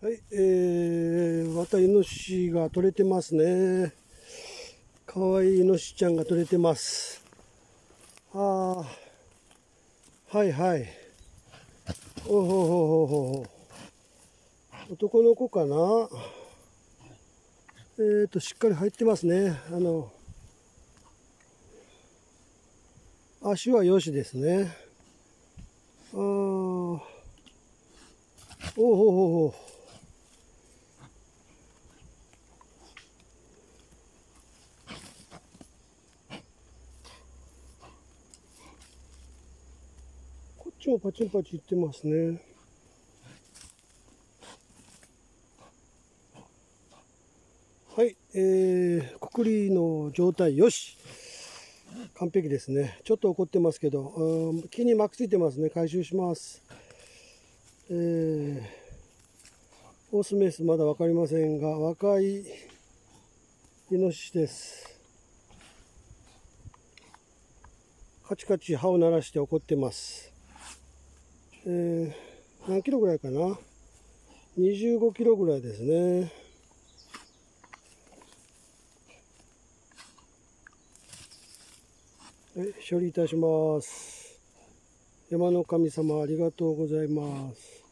はい、えー、またイノシシが取れてますね。かわいいイノシシちゃんが取れてます。ああ、はいはい。おほほほほ男の子かな？えっ、ー、と、しっかり入ってますね。あの、足はよしですね。ああ、おほほほ。こっちもパチンパチいってますね。はい、えー、くくりの状態よし。完璧ですね。ちょっと怒ってますけど、木に巻きついてますね。回収します。えー、オスメスまだ分かりませんが、若いイノシシです。カチカチ歯を鳴らして怒ってます。えー、何キロぐらいかな ?25 キロぐらいですね。はい、処理いたします。山の神様ありがとうございます。